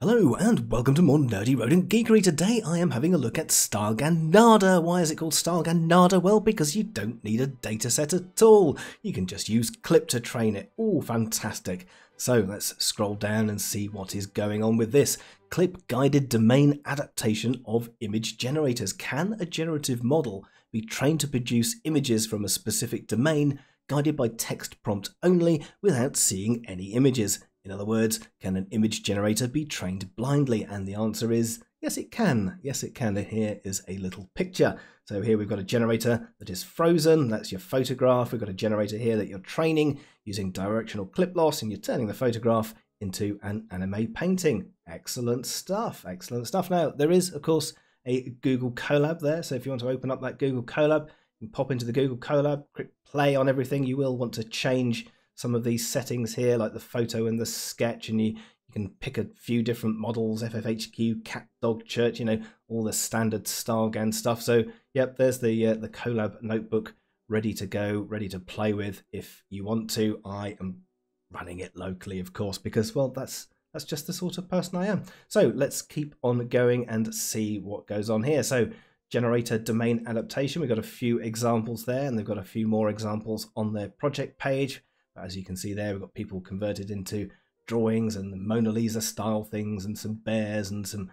Hello and welcome to more Nerdy Rodent Geekery. Today I am having a look at StyleGAN-NADA. Why is it called StyleGAN-NADA? Well, because you don't need a dataset at all. You can just use Clip to train it. Oh, fantastic. So let's scroll down and see what is going on with this. Clip guided domain adaptation of image generators. Can a generative model be trained to produce images from a specific domain guided by text prompt only without seeing any images? In other words, can an image generator be trained blindly? And the answer is yes, it can. Yes, it can. And here is a little picture. So here we've got a generator that is frozen. That's your photograph. We've got a generator here that you're training using directional clip loss, and you're turning the photograph into an anime painting. Excellent stuff. Excellent stuff. Now, there is, of course, a Google Colab there. So if you want to open up that Google Colab, pop into the Google Colab, click play on everything. You will want to change some of these settings here, like the photo and the sketch, and you, you can pick a few different models, FFHQ, cat, dog, church, you know, all the standard StyleGAN stuff. So, yep, there's the uh, the Colab notebook ready to go, ready to play with if you want to. I am running it locally, of course, because, well, that's that's just the sort of person I am. So let's keep on going and see what goes on here. So generator domain adaptation, we've got a few examples there, and they've got a few more examples on their project page. As you can see there, we've got people converted into drawings and Mona Lisa style things and some bears and some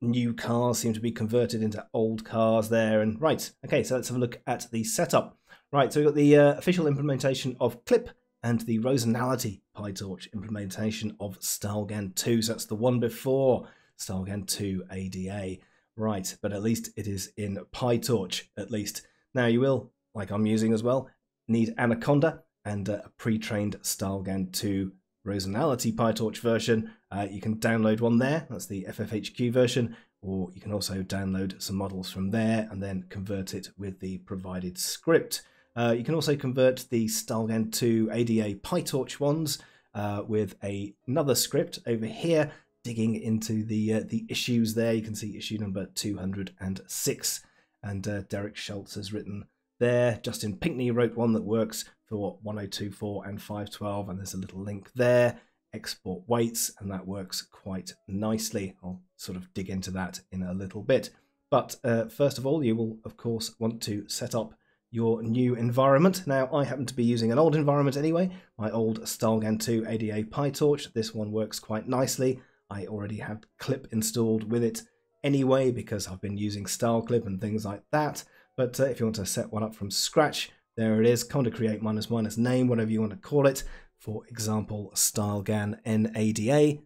new cars seem to be converted into old cars there. And right, okay, so let's have a look at the setup. Right, so we've got the uh, official implementation of Clip and the Rosinality PyTorch implementation of StyleGAN 2. So that's the one before StyleGAN 2 ADA. Right, but at least it is in PyTorch, at least. Now you will, like I'm using as well, need Anaconda and a pre-trained StyleGAN 2 Rosinality PyTorch version. Uh, you can download one there, that's the FFHQ version, or you can also download some models from there and then convert it with the provided script. Uh, you can also convert the StyleGAN 2 ADA PyTorch ones uh, with a, another script over here, digging into the uh, the issues there. You can see issue number 206, and uh, Derek Schultz has written there. Justin Pinkney wrote one that works for 1024 and 512, and there's a little link there. Export weights, and that works quite nicely. I'll sort of dig into that in a little bit. But uh, first of all, you will, of course, want to set up your new environment. Now, I happen to be using an old environment anyway, my old StyleGAN 2 ADA PyTorch. This one works quite nicely. I already have Clip installed with it anyway because I've been using Style Clip and things like that. But uh, if you want to set one up from scratch, there it is, Conda create minus minus name, whatever you want to call it. For example, StyleGAN NADA.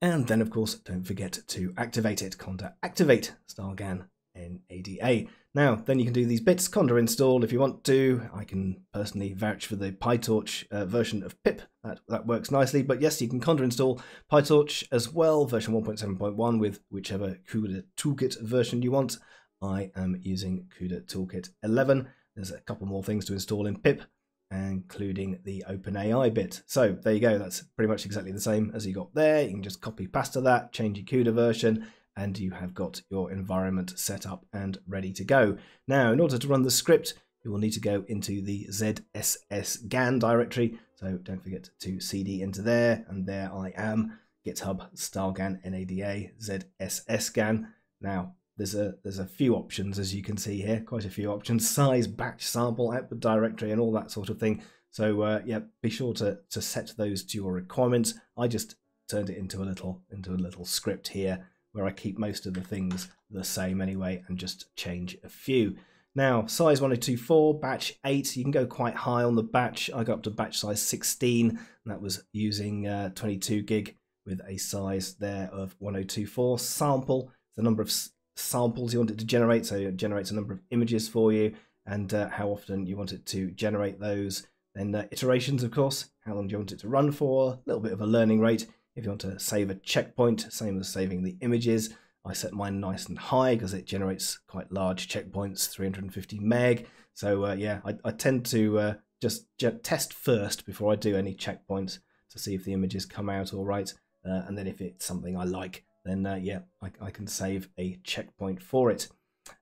And then, of course, don't forget to activate it. Conda activate StyleGAN NADA. Now, then you can do these bits, Conda install if you want to. I can personally vouch for the PyTorch uh, version of pip. That, that works nicely. But yes, you can Conda install PyTorch as well, version 1.7.1 with whichever CUDA toolkit version you want. I am using CUDA Toolkit 11. There's a couple more things to install in pip, including the OpenAI bit. So there you go. That's pretty much exactly the same as you got there. You can just copy pasta that, change your CUDA version, and you have got your environment set up and ready to go. Now, in order to run the script, you will need to go into the ZSS GAN directory. So don't forget to cd into there, and there I am, GitHub StyleGAN NADA ZSS GAN. Now, there's a there's a few options as you can see here, quite a few options: size, batch, sample, output directory, and all that sort of thing. So uh, yeah, be sure to to set those to your requirements. I just turned it into a little into a little script here where I keep most of the things the same anyway and just change a few. Now, size 1024, batch 8, you can go quite high on the batch. I got up to batch size 16, and that was using uh, 22 gig with a size there of 1024. Sample, the number of samples you want it to generate. So it generates a number of images for you and uh, how often you want it to generate those. Then uh, iterations, of course, how long do you want it to run for? A little bit of a learning rate. If you want to save a checkpoint, same as saving the images, I set mine nice and high because it generates quite large checkpoints, 350 meg. So uh, yeah, I, I, tend to uh, just test first before I do any checkpoints to see if the images come out all right. Uh, and then if it's something I like, then uh, yeah, I, I, can save a checkpoint for it.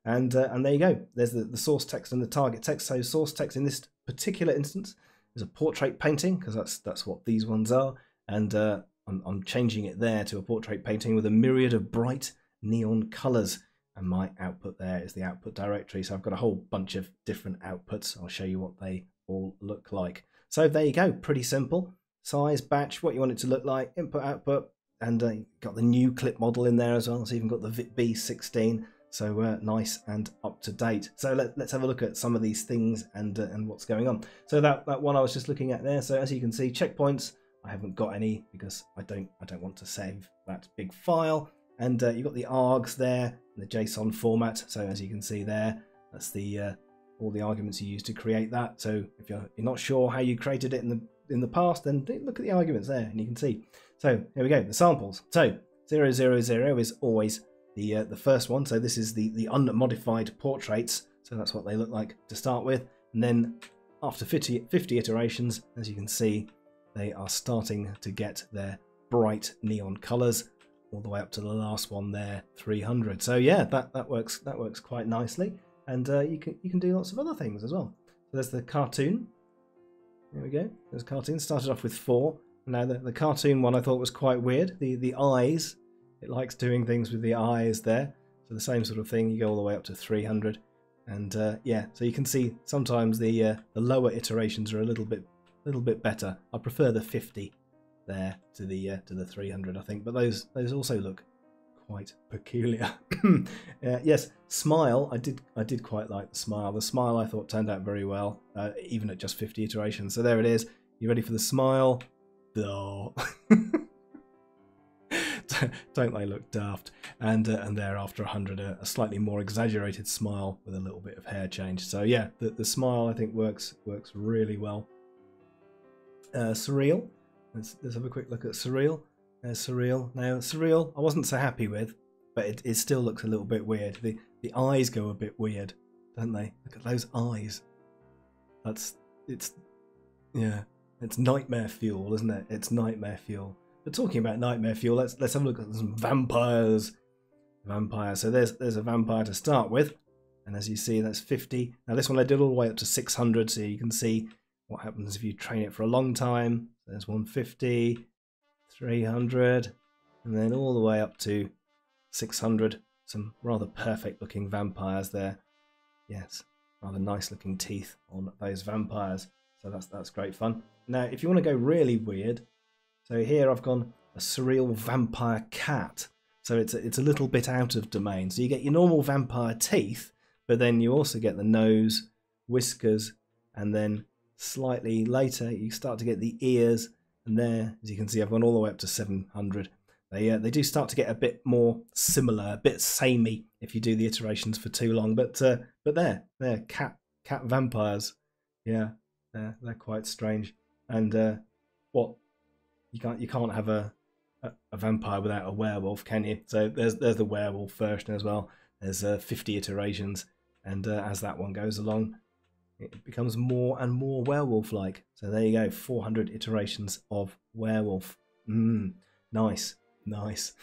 And uh, and there you go. There's the, the source text and the target text. So source text in this particular instance is a portrait painting because that's that's what these ones are, and uh, I'm, I'm changing it there to a portrait painting with a myriad of bright neon colours. And my output there is the output directory. So I've got a whole bunch of different outputs. I'll show you what they all look like. So there you go, pretty simple. Size, batch, what you want it to look like, input, output, and uh, got the new clip model in there as well. So even got the ViT-B16 so uh, nice and up to date. So let, us have a look at some of these things and uh, and what's going on. So that, that one I was just looking at there. So as you can see, checkpoints. I haven't got any because I don't I don't want to save that big file. And uh, you've got the args there in the JSON format. So as you can see there, that's the uh, all the arguments you use to create that. So if you're you're not sure how you created it in the in the past, then look at the arguments there and you can see. So here we go, the samples. So 000 is always the uh, the first one. So this is the the unmodified portraits. So that's what they look like to start with. And then after 50, 50 iterations, as you can see, they are starting to get their bright neon colors all the way up to the last one there 300 so yeah that that works that works quite nicely. And uh, you can you can do lots of other things as well. So there's the cartoon. There we go. There's a cartoon. Started off with four. Now the, the cartoon one i thought was quite weird. The the eyes. It likes doing things with the eyes there. So the same sort of thing, you go all the way up to 300. And uh, yeah, so you can see sometimes the uh, the lower iterations are a little bit little bit better. I prefer the 50 there to the uh, to the 300, I think. But those those also look quite peculiar. uh, yes, smile. I did I did quite like the smile. The smile I thought turned out very well, uh, even at just 50 iterations. So there it is. You ready for the smile? Oh. don't they look daft? And uh, and there after 100, a, a, slightly more exaggerated smile with a little bit of hair change. So yeah, the, the smile I think works works really well. Uh, surreal. Let's, let's have a quick look at surreal. There's surreal. Now surreal, I wasn't so happy with, but it, it still looks a little bit weird. The the eyes go a bit weird, don't they? Look at those eyes. That's it's yeah, it's nightmare fuel, isn't it? It's nightmare fuel. But talking about nightmare fuel, let's let's have a look at some vampires. Vampire. So there's there's a vampire to start with, and as you see, that's 50. Now this one I did all the way up to 600, so you can see what happens if you train it for a long time. There's 150, 300, and then all the way up to 600. Some rather perfect looking vampires there. Yes, rather nice looking teeth on those vampires. So that's that's great fun. Now, if you want to go really weird, so here I've gone a surreal vampire cat. So it's a, it's a little bit out of domain. So you get your normal vampire teeth, but then you also get the nose, whiskers, and then slightly later you start to get the ears. And there, as you can see, I've gone all the way up to 700. They uh, they do start to get a bit more similar, a bit samey if you do the iterations for too long. But uh, but there, they're cat cat vampires. Yeah, they're, they're quite strange. And uh, what you can't you can't have a, a, a vampire without a werewolf, can you? So there's there's the werewolf version as well. There's uh, 50 iterations, and uh, as that one goes along, it becomes more and more werewolf-like. So there you go, 400 iterations of werewolf. Mmm, nice, nice.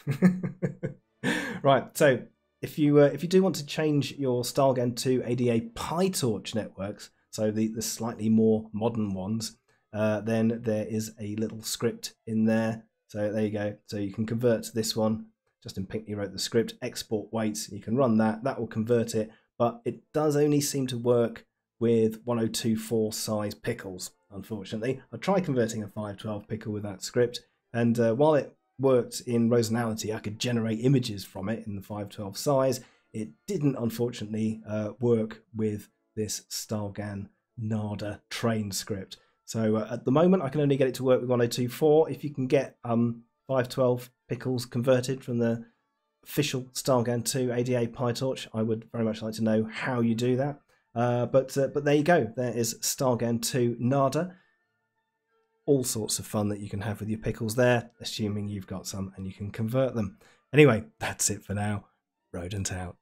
right, so if you uh, if you do want to change your StyleGAN 2 ADA PyTorch networks, so the, the slightly more modern ones, uh, then there is a little script in there. So there you go. So you can convert this one. Justin Pinkney wrote the script, export weights. You can run that. That will convert it. But it does only seem to work with 1024 size pickles, unfortunately. I tried converting a 512 pickle with that script. And uh, while it worked in Rosinality, I could generate images from it in the 512 size. It didn't, unfortunately, uh, work with this StyleGAN NADA train script. So uh, at the moment, I can only get it to work with 1024. If you can get um, 512 pickles converted from the official StyleGAN 2 ADA PyTorch, I would very much like to know how you do that. Uh, but uh, but there you go. There is StyleGAN 2 NADA. All sorts of fun that you can have with your pickles there, assuming you've got some and you can convert them. Anyway, that's it for now. Rodent out.